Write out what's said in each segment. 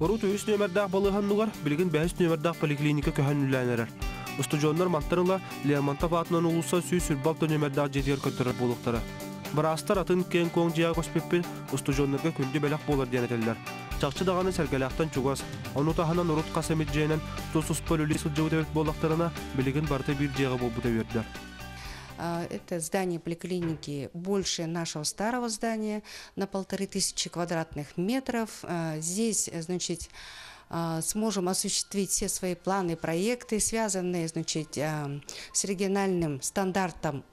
Орут үс нөмердақ балыханнугар билигин бәһис нөмердақ поликлиника көһәнүләнерер. Устужоннар мантарыла Леомонтов атынан улуса сүй сүрбалта нөмердақ жетер көтөрөр булуктары. Барастар атын кен коң жия коспеппи устужоннарга күндү белек болар диянетеллер. Чакчы даганы сәргәләктән чугас, оны таханан урут касамит жейнен тусус полюли суджуды болактарына билигин барты бир жига болбута бердилер. А, Это здание поликлиники больше нашего старого здания на полторы тысячи квадратных метров. А, Здесь, э, значит, а, сможем осуществить все свои планы, проекты, связанные, значит, с региональным стандартом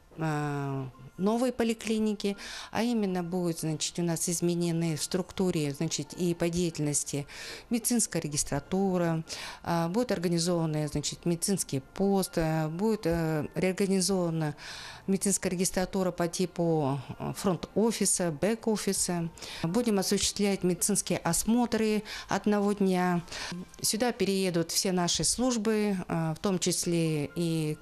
новой поликлиники, а именно будет, значит, у нас изменены в структуре, значит, и по деятельности медицинская регистратура, а, будет организованы, значит, медицинский пост, а, будет э, реорганизована медицинская регистратура по типу э, фронт-офиса, бэк-офиса. Будем осуществлять медицинские осмотры одного дня. Сюда переедут все наши службы, э, в том числе и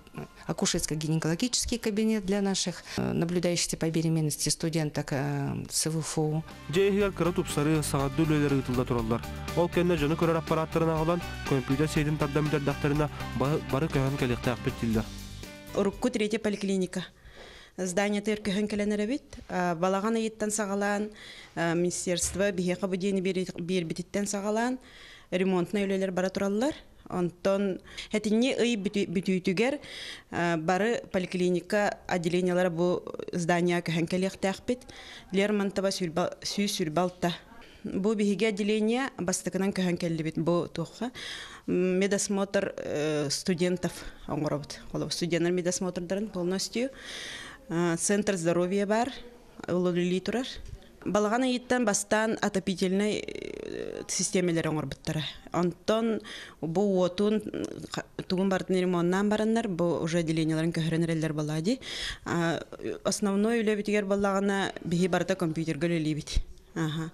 акушерско-гинекологический кабинет для наших э, наблюдающихся по беременности студенток э, с ВФУ. Жейхигер кыра тупсары сагадды үлелер ытылда тураллар. Ол кенне жаны көрөр аппараттарына алан компьютер сейдин тардамитер дактарына бары көһөн келекте акпеттилдер. Урукку третья поликлиника. Здание тер көһөн келенер бит. Балаган айыттан сагалан, а, министерство бихе кабудени бирбититтен сагалан, ремонтна үлелер бара тураллар. Онтон хетинне ый бүтүйтүгер бары поликлиника отделениялары бу здание көһөн келектәхбит. Лермонтова сүй сүрбалта. Бу биһиге отделение бастыкынан көһөн келди бит бу тухка. Медосмотр э, студентов оңоробут. Оло студенттер медосмотрдарын полностью. Центр здоровья бар, улулили турар. Балаган айыттан бастан отопительный э, системелер оңорбуттара. Онтон бу отун тугун бартын ремонтнан бараннар, бу уже отделенияларын көһөрөнерлер балади. Основной үле битигер балагана биһи барта компьютер либит. Ага.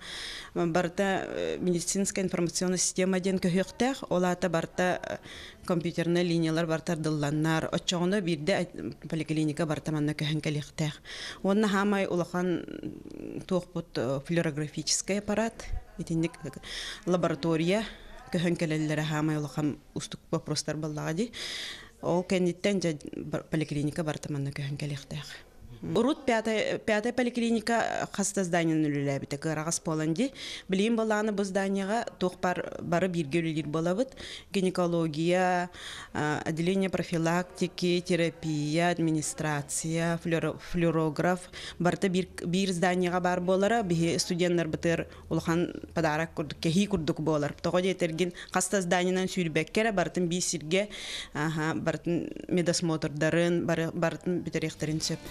Барта э, медицинская информационная система ден көһөктәх, олата барта э, компьютерный линиялар бартар дылланнар, очоңно бирде э, поликлиника барта манна көһөн келектәх. Онна хамай улахан туохпут флюорографический аппарат, итинник лаборатория көһөн келелләре хамай улахан устук вопростар баллади. Ол кенниттен поликлиника барта манна көһөн келектәх. Урут пятая, пятая поликлиника хаста зданиянын үлеләбите кырагас боланди. Билим баланы бу зданияга тохпар бары үлелер болабыт. Гинекология, а, отделение профилактики, терапия, администрация, флюорограф. Барта бир, бир зданияга бар болара, бихи студенттер бытыр улхан подарок курдук, кехи курдук болар. Тога жетерген хаста зданиянан сүйрбеккере бартын бисирге, аха, бартын медосмотрдарын, бартын битеректерин сөп.